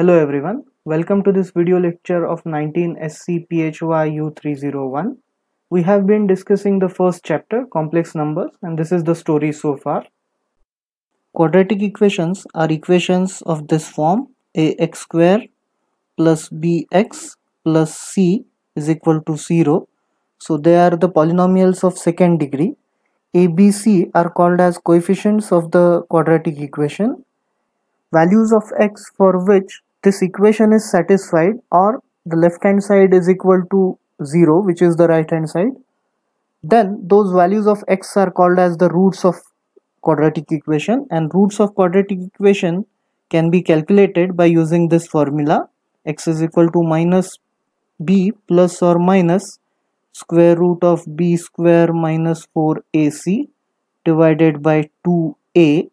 Hello everyone, welcome to this video lecture of 19 SC PHY U301. We have been discussing the first chapter, complex numbers, and this is the story so far. Quadratic equations are equations of this form ax square plus bx plus c is equal to 0. So they are the polynomials of second degree. a, b, c are called as coefficients of the quadratic equation values of x for which this equation is satisfied or the left hand side is equal to 0 which is the right hand side then those values of x are called as the roots of quadratic equation and roots of quadratic equation can be calculated by using this formula x is equal to minus b plus or minus square root of b square minus 4ac divided by 2a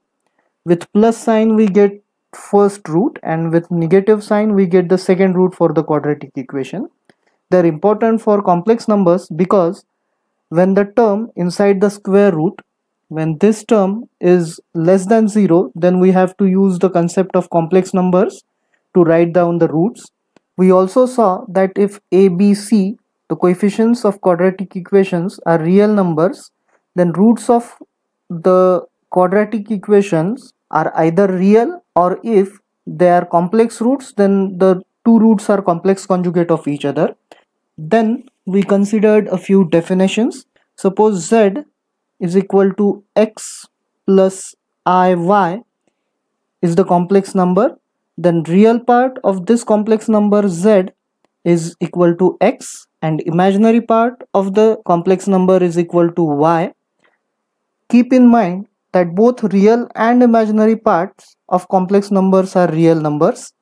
with plus sign we get first root and with negative sign we get the second root for the quadratic equation. They're important for complex numbers because when the term inside the square root when this term is less than 0 then we have to use the concept of complex numbers to write down the roots. We also saw that if a, b, c the coefficients of quadratic equations are real numbers then roots of the quadratic equations are either real or if they are complex roots then the two roots are complex conjugate of each other. Then we considered a few definitions. Suppose z is equal to x plus iy is the complex number. Then real part of this complex number z is equal to x and imaginary part of the complex number is equal to y. Keep in mind that both real and imaginary parts of complex numbers are real numbers.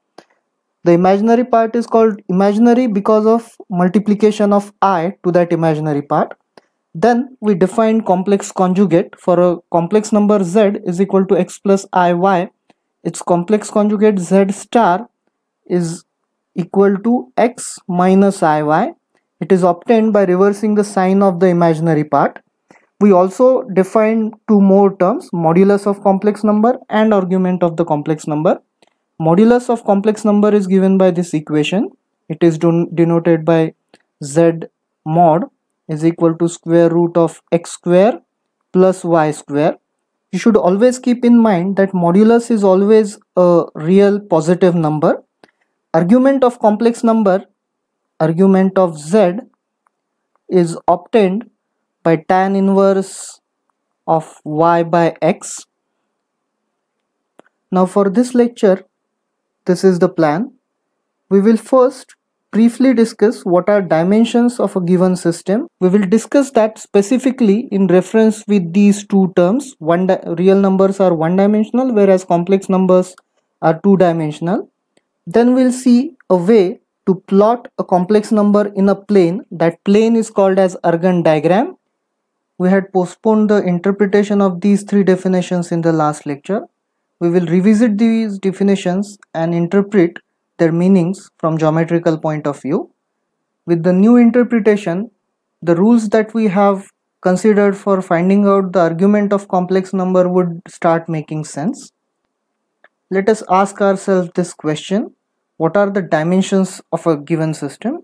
The imaginary part is called imaginary because of multiplication of i to that imaginary part. Then we define complex conjugate for a complex number z is equal to x plus iy. Its complex conjugate z star is equal to x minus iy. It is obtained by reversing the sign of the imaginary part we also define two more terms modulus of complex number and argument of the complex number. Modulus of complex number is given by this equation. It is denoted by z mod is equal to square root of x square plus y square. You should always keep in mind that modulus is always a real positive number. Argument of complex number argument of z is obtained by tan inverse of y by x. Now for this lecture, this is the plan. We will first briefly discuss what are dimensions of a given system. We will discuss that specifically in reference with these two terms. One real numbers are one dimensional whereas complex numbers are two dimensional. Then we'll see a way to plot a complex number in a plane. That plane is called as Argand diagram we had postponed the interpretation of these three definitions in the last lecture. We will revisit these definitions and interpret their meanings from geometrical point of view. With the new interpretation, the rules that we have considered for finding out the argument of complex number would start making sense. Let us ask ourselves this question. What are the dimensions of a given system?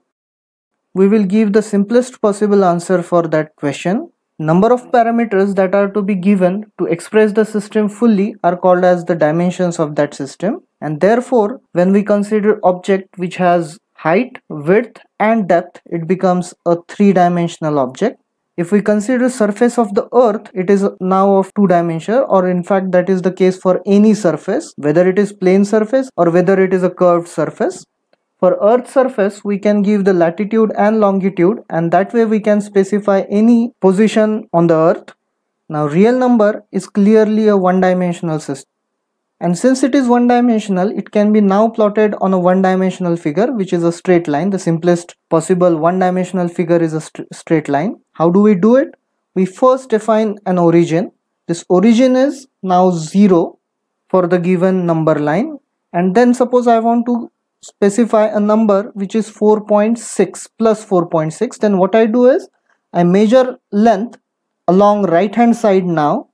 We will give the simplest possible answer for that question Number of parameters that are to be given to express the system fully are called as the dimensions of that system and therefore when we consider object which has height, width and depth it becomes a three-dimensional object. If we consider surface of the earth it is now of two dimension or in fact that is the case for any surface whether it is plane surface or whether it is a curved surface for earth surface, we can give the latitude and longitude and that way we can specify any position on the earth. Now real number is clearly a one-dimensional system. And since it is one-dimensional, it can be now plotted on a one-dimensional figure which is a straight line. The simplest possible one-dimensional figure is a st straight line. How do we do it? We first define an origin. This origin is now 0 for the given number line and then suppose I want to specify a number which is 4.6 plus 4.6 then what I do is I measure length along right hand side now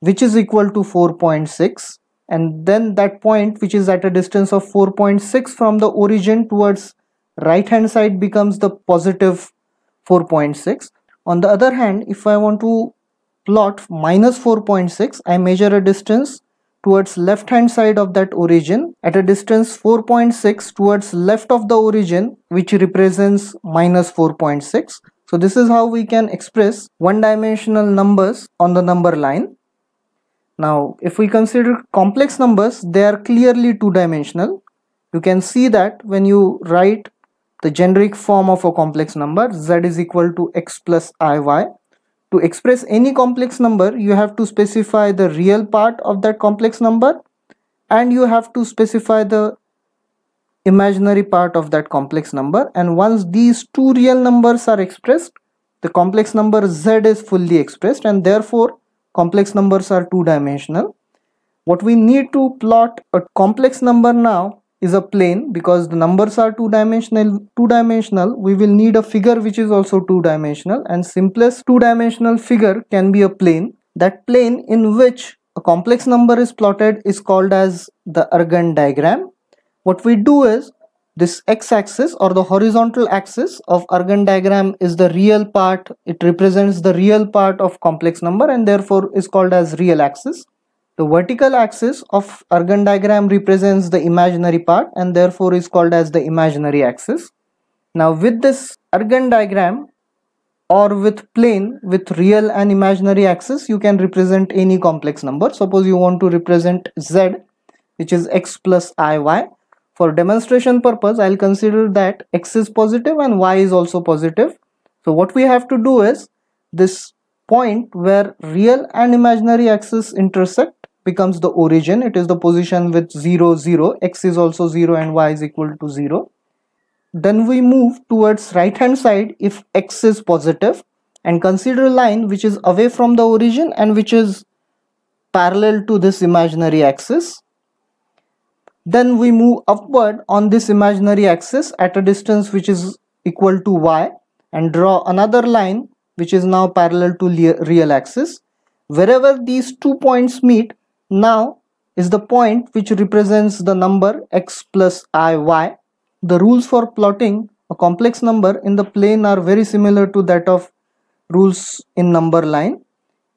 which is equal to 4.6 and then that point which is at a distance of 4.6 from the origin towards right hand side becomes the positive 4.6 on the other hand if I want to plot minus 4.6 I measure a distance towards left hand side of that origin at a distance 4.6 towards left of the origin which represents minus 4.6 so this is how we can express one dimensional numbers on the number line. Now if we consider complex numbers they are clearly two dimensional you can see that when you write the generic form of a complex number z is equal to x plus iy to express any complex number you have to specify the real part of that complex number and you have to specify the imaginary part of that complex number. And once these two real numbers are expressed the complex number z is fully expressed and therefore complex numbers are two dimensional what we need to plot a complex number now is a plane because the numbers are two dimensional two dimensional we will need a figure which is also two dimensional and simplest two dimensional figure can be a plane. That plane in which a complex number is plotted is called as the Argand diagram. What we do is this x-axis or the horizontal axis of Argand diagram is the real part. It represents the real part of complex number and therefore is called as real axis the vertical axis of Argand diagram represents the imaginary part and therefore is called as the imaginary axis. Now with this Argand diagram or with plane with real and imaginary axis you can represent any complex number. Suppose you want to represent z which is x plus iy for demonstration purpose I'll consider that x is positive and y is also positive. So what we have to do is this point where real and imaginary axis intersect becomes the origin. It is the position with 0 0 x is also 0 and y is equal to 0 then we move towards right hand side if x is positive and consider a line which is away from the origin and which is parallel to this imaginary axis. Then we move upward on this imaginary axis at a distance which is equal to y and draw another line which is now parallel to real axis. Wherever these two points meet, now is the point which represents the number x plus iy. The rules for plotting a complex number in the plane are very similar to that of rules in number line.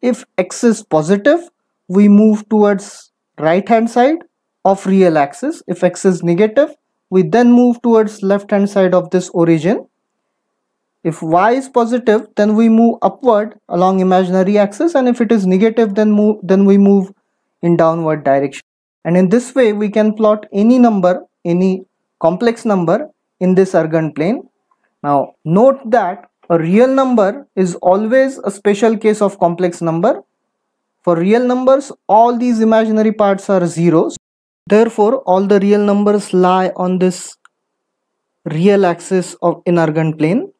If x is positive, we move towards right hand side of real axis. If x is negative, we then move towards left hand side of this origin. If y is positive, then we move upward along imaginary axis and if it is negative, then move then we move in downward direction. And in this way, we can plot any number, any complex number in this Argand plane. Now, note that a real number is always a special case of complex number. For real numbers, all these imaginary parts are zeros. Therefore, all the real numbers lie on this real axis of in Argand plane.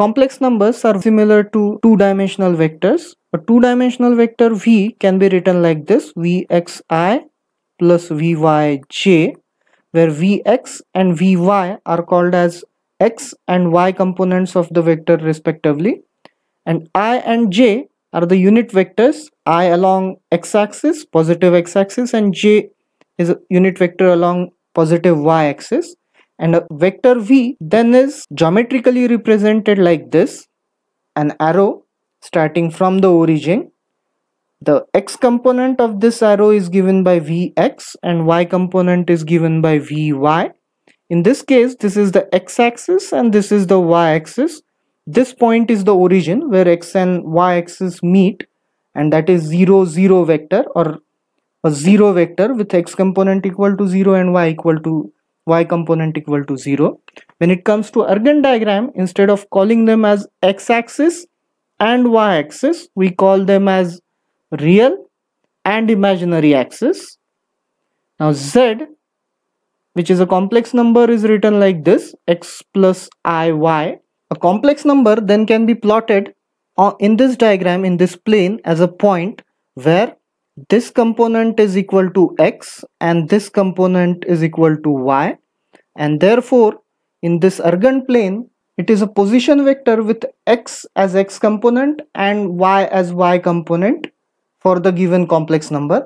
Complex numbers are similar to two-dimensional vectors. A two-dimensional vector v can be written like this vxi plus vyj where vx and vy are called as x and y components of the vector respectively and i and j are the unit vectors i along x-axis positive x-axis and j is a unit vector along positive y-axis and a vector v then is geometrically represented like this. An arrow starting from the origin. The x component of this arrow is given by vx and y component is given by vy. In this case this is the x-axis and this is the y-axis this point is the origin where x and y-axis meet and that is 0 0 vector or a zero vector with x component equal to 0 and y equal to y component equal to 0 when it comes to Argand diagram instead of calling them as x-axis and y-axis we call them as real and imaginary axis. Now z which is a complex number is written like this x plus iy a complex number then can be plotted in this diagram in this plane as a point where this component is equal to x and this component is equal to y and therefore in this Argand plane it is a position vector with x as x component and y as y component for the given complex number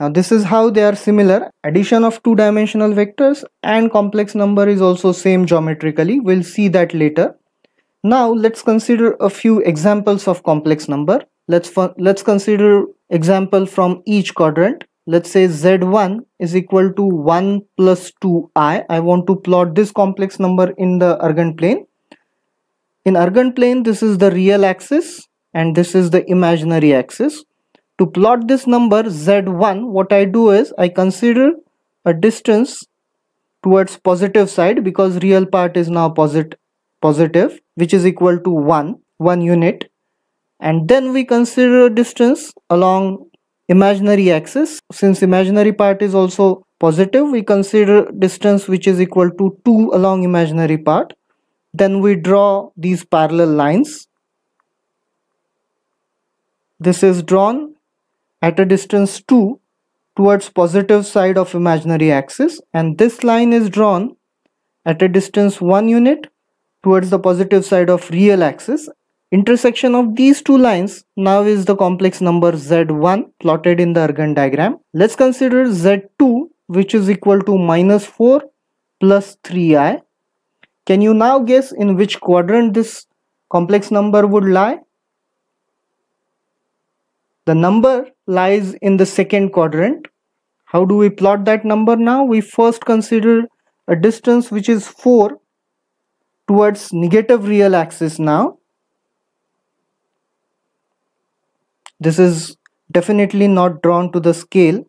Now this is how they are similar. Addition of two dimensional vectors and complex number is also same geometrically. We'll see that later. Now let's consider a few examples of complex number. Let's let's consider example from each quadrant. Let's say z1 is equal to 1 plus 2i. I want to plot this complex number in the Argand plane. In Argand plane, this is the real axis and this is the imaginary axis to plot this number z1 what I do is I consider a distance towards positive side because real part is now posit positive which is equal to 1 1 unit and then we consider a distance along imaginary axis. Since imaginary part is also positive we consider distance which is equal to 2 along imaginary part. Then we draw these parallel lines. This is drawn at a distance 2 towards positive side of imaginary axis. And this line is drawn at a distance 1 unit towards the positive side of real axis. Intersection of these two lines now is the complex number z1 plotted in the Argand diagram. Let's consider z2 which is equal to minus 4 plus 3i. Can you now guess in which quadrant this complex number would lie? The number lies in the second quadrant. How do we plot that number now? We first consider a distance which is 4 towards negative real axis now. This is definitely not drawn to the scale.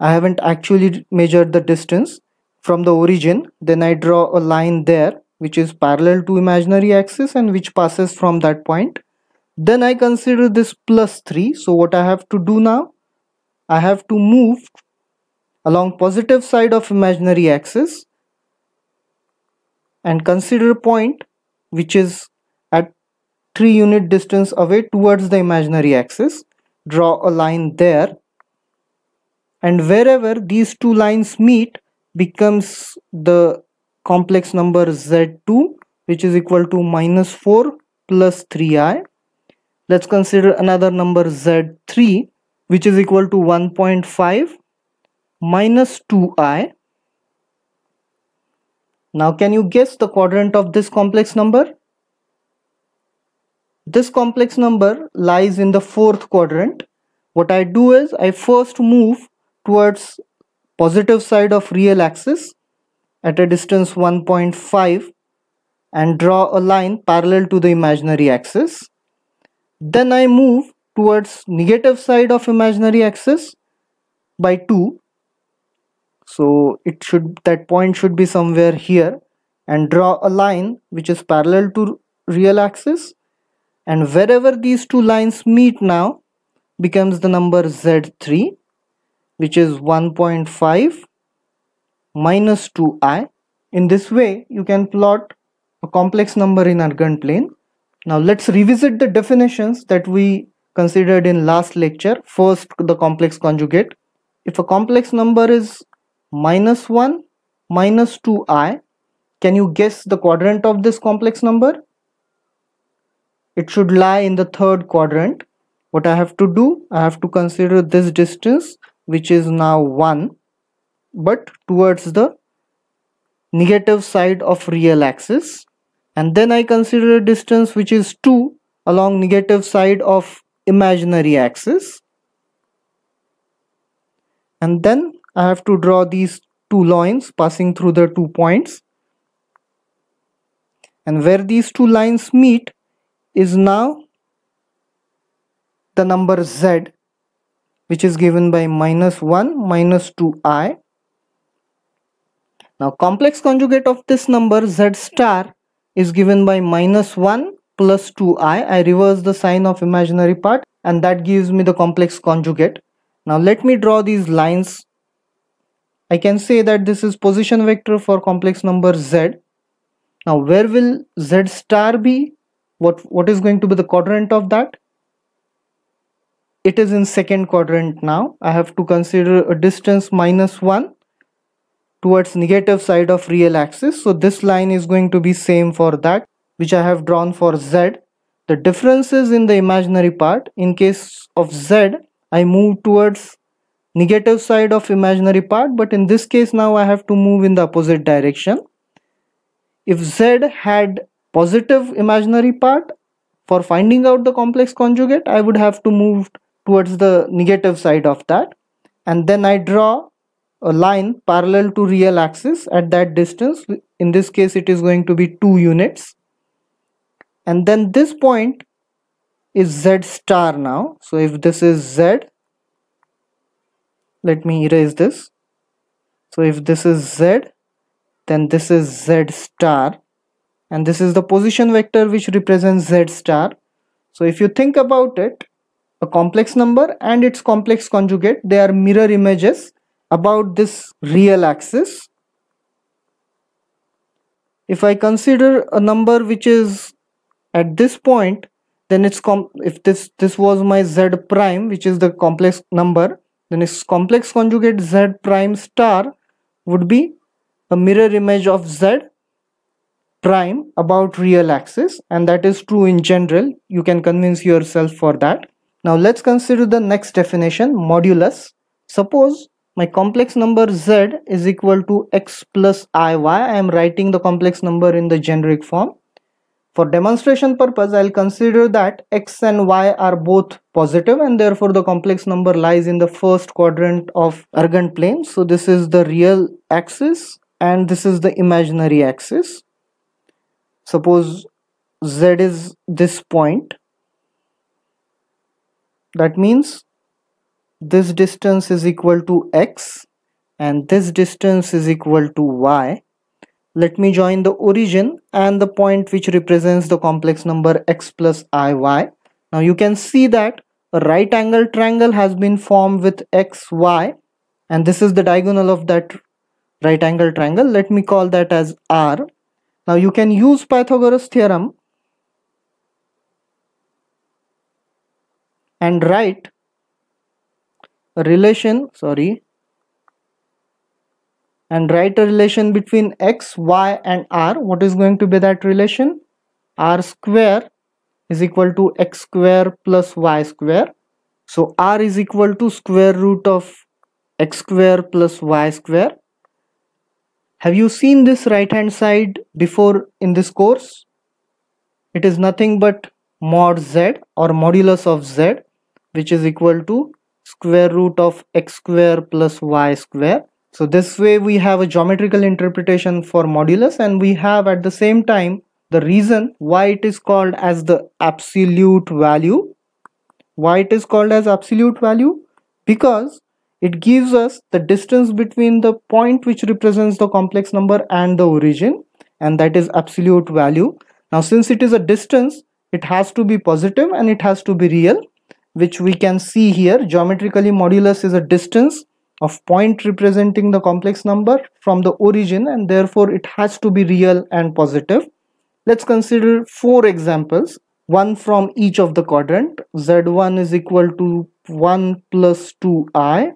I haven't actually measured the distance from the origin. Then I draw a line there which is parallel to imaginary axis and which passes from that point then I consider this plus 3 so what I have to do now I have to move along positive side of imaginary axis and consider a point which is 3 unit distance away towards the imaginary axis. Draw a line there. And wherever these two lines meet becomes the complex number z2 which is equal to minus 4 plus 3i let's consider another number z3 which is equal to 1.5 minus 2i now can you guess the quadrant of this complex number this complex number lies in the fourth quadrant. What I do is I first move towards positive side of real axis at a distance 1.5 and draw a line parallel to the imaginary axis. Then I move towards negative side of imaginary axis by 2 so it should that point should be somewhere here and draw a line which is parallel to real axis and wherever these two lines meet now becomes the number z3 which is 1.5 minus 2i in this way you can plot a complex number in Argand plane now let's revisit the definitions that we considered in last lecture. First, the complex conjugate. If a complex number is minus 1, minus 2i, can you guess the quadrant of this complex number? It should lie in the third quadrant. What I have to do, I have to consider this distance which is now 1 but towards the negative side of real axis. And then I consider a distance which is 2 along negative side of imaginary axis. And then I have to draw these two lines passing through the two points. And where these two lines meet is now the number z which is given by minus 1 minus 2i now complex conjugate of this number z star is given by minus 1 plus 2i. I reverse the sign of imaginary part and that gives me the complex conjugate. Now let me draw these lines. I can say that this is position vector for complex number z. Now where will z star be? What, what is going to be the quadrant of that? It is in second quadrant now. I have to consider a distance minus 1 towards negative side of real axis so this line is going to be same for that which I have drawn for z the difference is in the imaginary part in case of z I move towards negative side of imaginary part but in this case now I have to move in the opposite direction if z had positive imaginary part for finding out the complex conjugate I would have to move towards the negative side of that. And then I draw a line parallel to real axis at that distance. In this case it is going to be 2 units. And then this point is z star now. So if this is z let me erase this. So if this is z then this is z star and this is the position vector which represents z star. So if you think about it a complex number and its complex conjugate they are mirror images about this real axis. If I consider a number which is at this point then it's com if this this was my z prime which is the complex number then its complex conjugate z prime star would be a mirror image of z prime about real axis and that is true in general. You can convince yourself for that. Now let's consider the next definition modulus. Suppose my complex number z is equal to x plus iy i am writing the complex number in the generic form? For demonstration purpose, I'll consider that x and y are both positive and therefore the complex number lies in the first quadrant of Argand plane. So this is the real axis and this is the imaginary axis. Suppose z is this point. That means this distance is equal to x and this distance is equal to y let me join the origin and the point which represents the complex number x plus iy. Now you can see that a right angle triangle has been formed with xy and this is the diagonal of that right angle triangle. Let me call that as r. Now you can use Pythagoras theorem and write a relation sorry and write a relation between x, y and r. What is going to be that relation? r square is equal to x square plus y square. So r is equal to square root of x square plus y square. Have you seen this right hand side before in this course? It is nothing but mod z or modulus of z which is equal to square root of x square plus y square so this way we have a geometrical interpretation for modulus and we have at the same time the reason why it is called as the absolute value. Why it is called as absolute value? Because it gives us the distance between the point which represents the complex number and the origin and that is absolute value. Now since it is a distance, it has to be positive and it has to be real which we can see here. Geometrically modulus is a distance of point representing the complex number from the origin and therefore it has to be real and positive. Let's consider four examples, one from each of the quadrant. Z1 is equal to 1 plus 2i.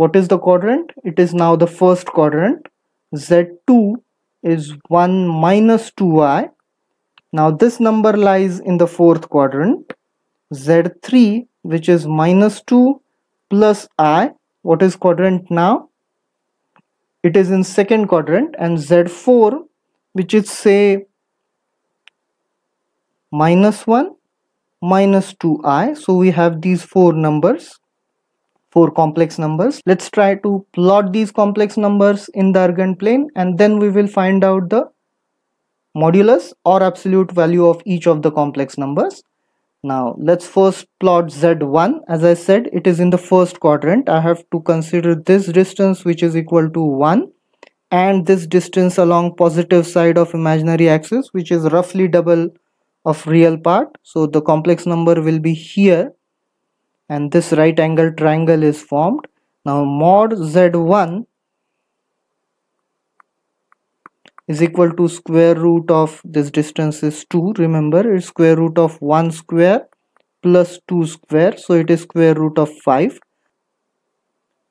What is the quadrant? It is now the first quadrant. Z2 is 1 minus 2i. Now this number lies in the fourth quadrant. Z3 which is minus 2 plus i what is quadrant now it is in second quadrant and z4 which is say minus 1 minus 2i so we have these four numbers four complex numbers. Let's try to plot these complex numbers in the Argand plane and then we will find out the modulus or absolute value of each of the complex numbers. Now let's first plot z1 as I said it is in the first quadrant. I have to consider this distance which is equal to 1 and this distance along positive side of imaginary axis which is roughly double of real part. So the complex number will be here and this right angle triangle is formed. Now mod z1 is equal to square root of this distance is 2 remember it's square root of 1 square plus 2 square. So it is square root of 5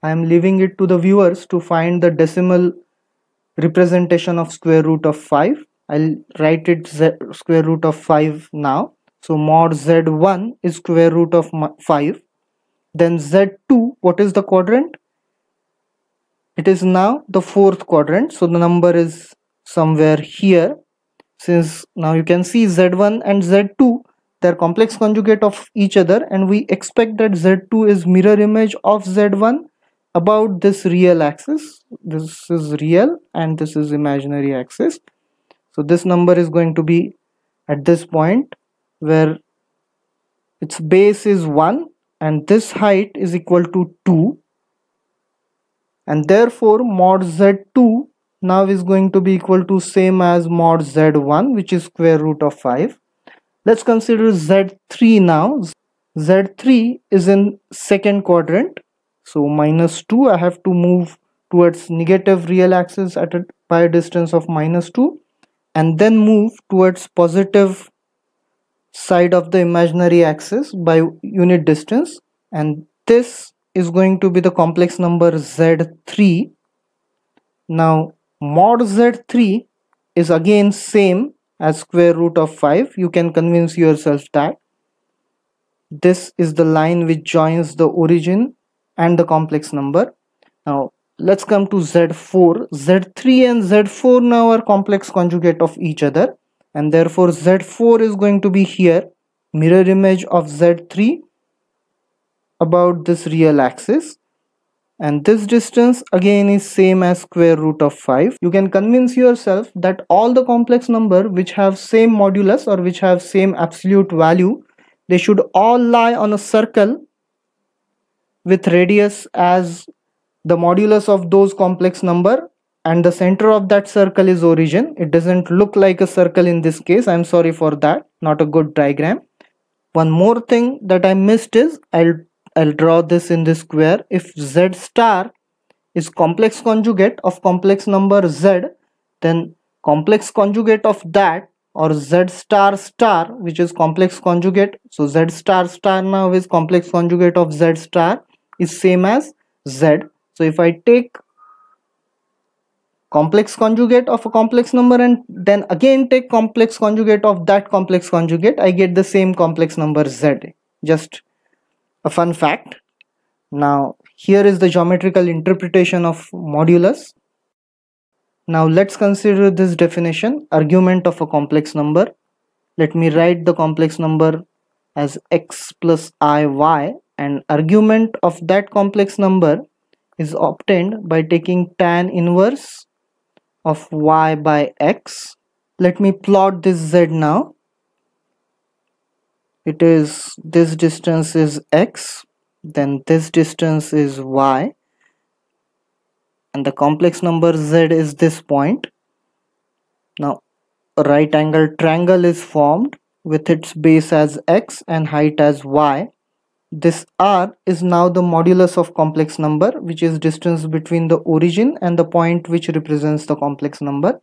I am leaving it to the viewers to find the decimal representation of square root of 5 I'll write it square root of 5 now. So mod z1 is square root of 5 then z2 what is the quadrant? It is now the fourth quadrant. So the number is somewhere here. Since now you can see z1 and z2 they're complex conjugate of each other and we expect that z2 is mirror image of z1 about this real axis. This is real and this is imaginary axis. So this number is going to be at this point where its base is 1 and this height is equal to 2 and therefore mod z2 now is going to be equal to same as mod z1 which is square root of 5 let's consider z3 now. Z3 is in second quadrant. So minus 2 I have to move towards negative real axis at a by a distance of minus 2 and then move towards positive side of the imaginary axis by unit distance and this is going to be the complex number z3 now mod z3 is again same as square root of 5 you can convince yourself that. This is the line which joins the origin and the complex number. Now let's come to z4 z3 and z4 now are complex conjugate of each other and therefore z4 is going to be here mirror image of z3 about this real axis. And this distance again is same as square root of 5 you can convince yourself that all the complex number which have same modulus or which have same absolute value they should all lie on a circle with radius as the modulus of those complex number and the center of that circle is origin it doesn't look like a circle in this case i'm sorry for that not a good diagram one more thing that i missed is i'll I'll draw this in this square. If z star is complex conjugate of complex number z, then complex conjugate of that or z star star which is complex conjugate. So z star star now is complex conjugate of z star is same as z. So if I take complex conjugate of a complex number and then again take complex conjugate of that complex conjugate I get the same complex number z. Just a fun fact. Now here is the geometrical interpretation of modulus. Now let's consider this definition argument of a complex number. Let me write the complex number as x plus i y and argument of that complex number is obtained by taking tan inverse of y by x. Let me plot this z now. It is this distance is x then this distance is y and the complex number z is this point. Now a right angle triangle is formed with its base as x and height as y this r is now the modulus of complex number which is distance between the origin and the point which represents the complex number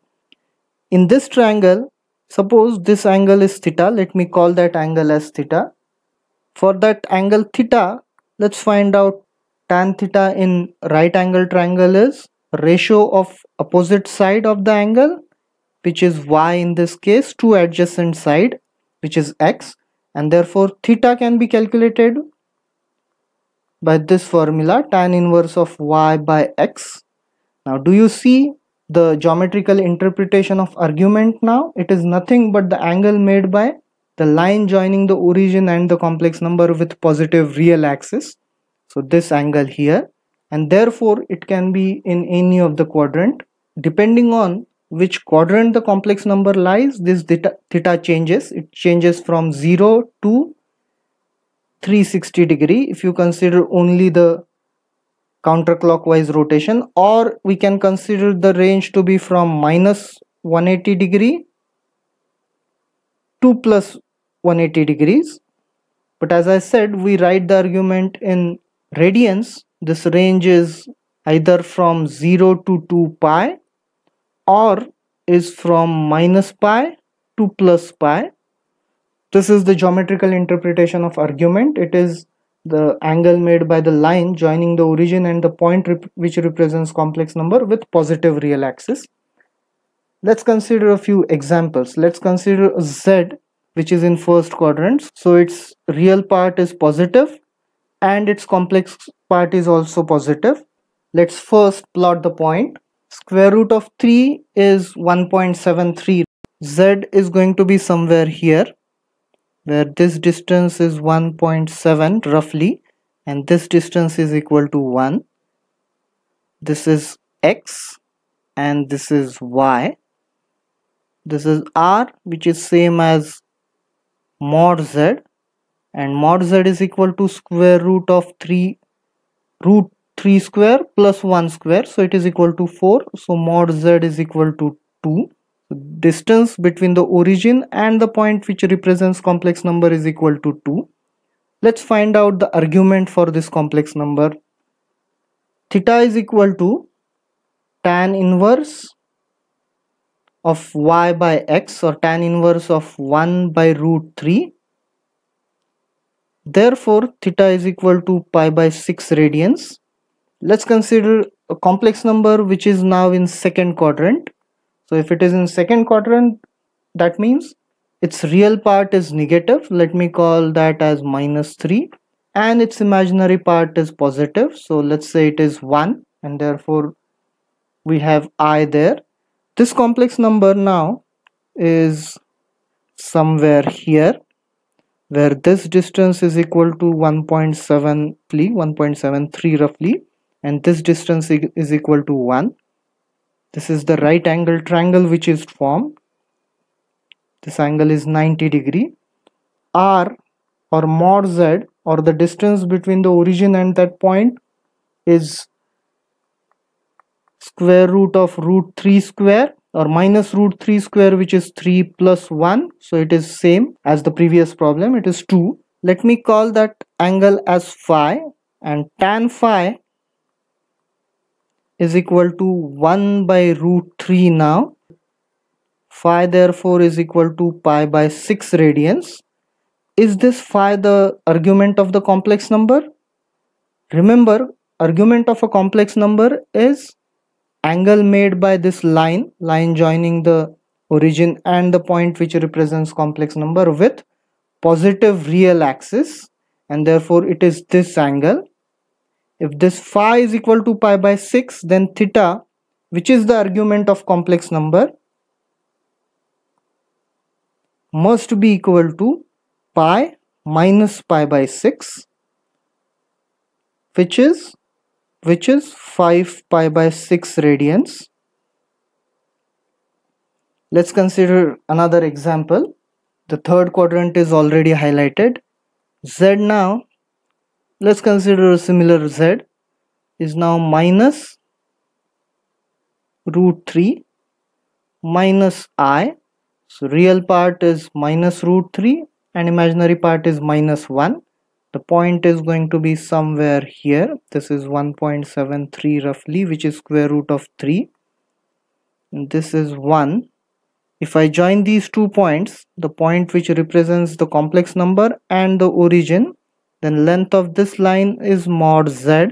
in this triangle Suppose this angle is theta, let me call that angle as theta. For that angle theta, let's find out tan theta in right angle triangle is ratio of opposite side of the angle which is y in this case to adjacent side which is x and therefore theta can be calculated by this formula tan inverse of y by x. Now do you see the geometrical interpretation of argument now? It is nothing but the angle made by the line joining the origin and the complex number with positive real axis. So this angle here. And therefore it can be in any of the quadrant. Depending on which quadrant the complex number lies this theta, theta changes. It changes from 0 to 360 degree if you consider only the counterclockwise rotation or we can consider the range to be from minus 180 degree to plus 180 degrees. But as I said we write the argument in radians. This range is either from 0 to 2 pi or is from minus pi to plus pi this is the geometrical interpretation of argument it is the angle made by the line joining the origin and the point rep which represents complex number with positive real axis. Let's consider a few examples. Let's consider z which is in first quadrant. So its real part is positive and its complex part is also positive let's first plot the point square root of 3 is 1.73 z is going to be somewhere here where this distance is 1.7 roughly and this distance is equal to 1 this is x and this is y. This is r which is same as mod z and mod z is equal to square root of 3 root 3 square plus 1 square so it is equal to 4 so mod z is equal to 2 distance between the origin and the point which represents complex number is equal to 2 let's find out the argument for this complex number. Theta is equal to tan inverse of y by x or tan inverse of 1 by root 3 therefore theta is equal to pi by 6 radians. Let's consider a complex number which is now in second quadrant so if it is in second quadrant that means its real part is negative. Let me call that as minus 3 and its imaginary part is positive. So let's say it is 1 and therefore we have i there. This complex number now is somewhere here where this distance is equal to 1.7 1.73 roughly and this distance is equal to 1 this is the right angle triangle which is formed. This angle is 90 degree. R or mod z or the distance between the origin and that point is square root of root 3 square or minus root 3 square which is 3 plus 1 so it is same as the previous problem. It is 2 let me call that angle as phi and tan phi is equal to 1 by root 3 now. Phi therefore is equal to pi by 6 radians. Is this phi the argument of the complex number? Remember argument of a complex number is angle made by this line line joining the origin and the point which represents complex number with positive real axis and therefore it is this angle if this phi is equal to pi by 6 then theta which is the argument of complex number must be equal to pi minus pi by 6 which is which is 5 pi by 6 radians. Let's consider another example. The third quadrant is already highlighted. Z now let's consider a similar z is now minus root 3 minus i so real part is minus root 3 and imaginary part is minus 1. The point is going to be somewhere here. This is 1.73 roughly which is square root of 3. And this is 1. If I join these two points, the point which represents the complex number and the origin, then length of this line is mod z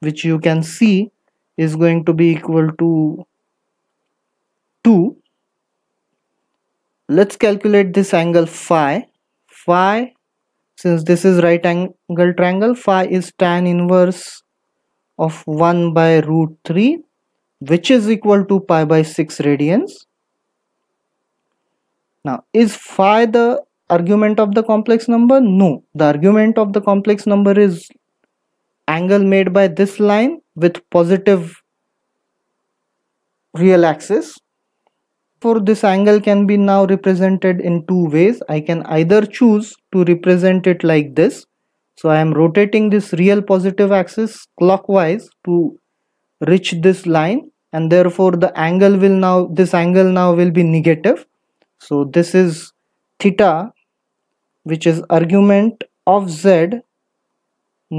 which you can see is going to be equal to 2 let's calculate this angle phi. Phi since this is right angle triangle phi is tan inverse of 1 by root 3 which is equal to pi by 6 radians. Now is phi the argument of the complex number? No. The argument of the complex number is angle made by this line with positive real axis. For this angle can be now represented in two ways. I can either choose to represent it like this. So I am rotating this real positive axis clockwise to reach this line and therefore the angle will now this angle now will be negative. So this is theta which is argument of z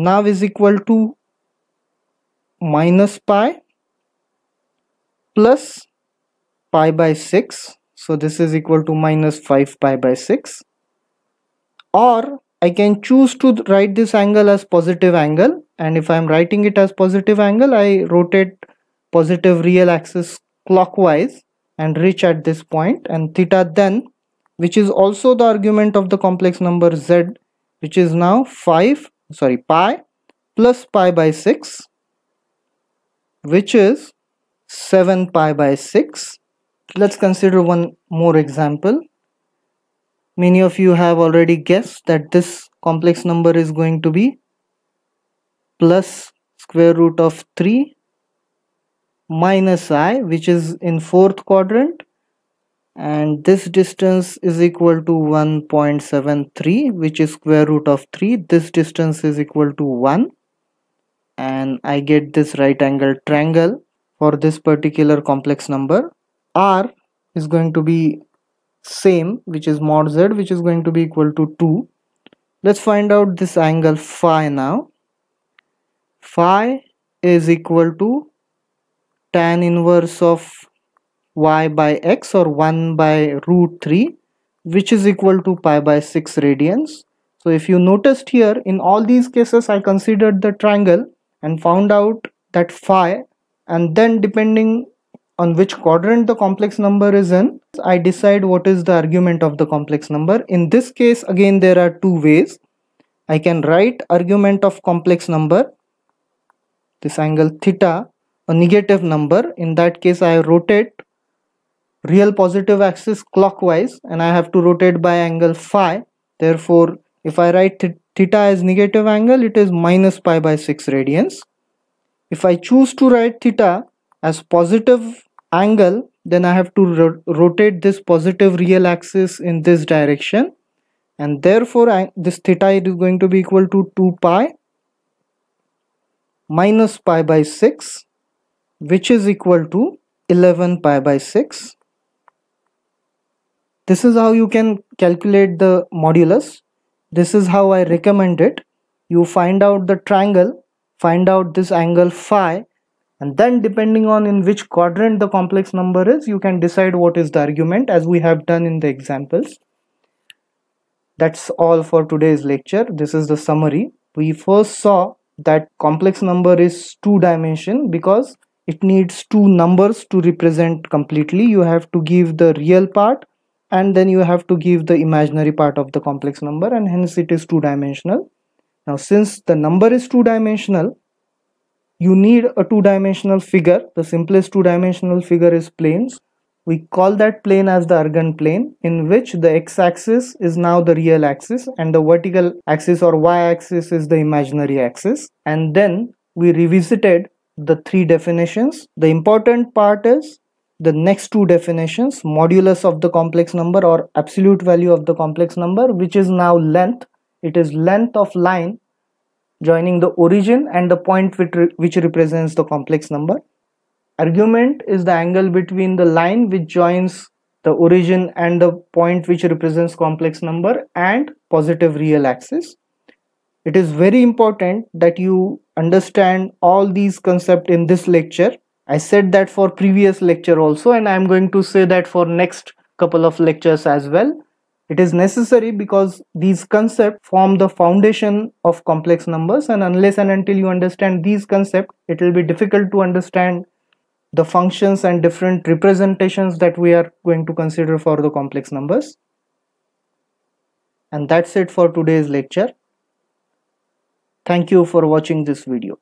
now is equal to minus pi plus pi by 6 so this is equal to minus 5 pi by 6 or I can choose to write this angle as positive angle. And if I am writing it as positive angle I rotate positive real axis clockwise and reach at this point. And theta then which is also the argument of the complex number z which is now 5 sorry pi plus pi by 6 which is 7 pi by 6 let's consider one more example. Many of you have already guessed that this complex number is going to be plus square root of 3 minus i which is in fourth quadrant and this distance is equal to 1.73 which is square root of 3 this distance is equal to 1 and I get this right angle triangle for this particular complex number. R is going to be same which is mod z which is going to be equal to 2 let's find out this angle phi now. Phi is equal to tan inverse of y by x or 1 by root 3 which is equal to pi by 6 radians. So if you noticed here in all these cases I considered the triangle and found out that phi and then depending on which quadrant the complex number is in I decide what is the argument of the complex number. In this case again there are two ways. I can write argument of complex number this angle theta a negative number in that case I rotate real positive axis clockwise and I have to rotate by angle phi. Therefore if I write th theta as negative angle it is minus pi by 6 radians. If I choose to write theta as positive angle then I have to ro rotate this positive real axis in this direction. And therefore I, this theta is going to be equal to 2 pi minus pi by 6 which is equal to 11 pi by 6 this is how you can calculate the modulus. This is how I recommend it. You find out the triangle find out this angle phi and then depending on in which quadrant the complex number is you can decide what is the argument as we have done in the examples. That's all for today's lecture. This is the summary. We first saw that complex number is two dimension because it needs two numbers to represent completely. You have to give the real part and then you have to give the imaginary part of the complex number and hence it is two dimensional now since the number is two dimensional you need a two dimensional figure. The simplest two dimensional figure is planes. We call that plane as the Argand plane in which the x-axis is now the real axis and the vertical axis or y-axis is the imaginary axis. And then we revisited the three definitions. The important part is the next two definitions modulus of the complex number or absolute value of the complex number which is now length. It is length of line joining the origin and the point which, re which represents the complex number. Argument is the angle between the line which joins the origin and the point which represents complex number and positive real axis. It is very important that you understand all these concepts in this lecture I said that for previous lecture also and I'm going to say that for next couple of lectures as well. It is necessary because these concepts form the foundation of complex numbers and unless and until you understand these concepts, it will be difficult to understand the functions and different representations that we are going to consider for the complex numbers. And that's it for today's lecture. Thank you for watching this video.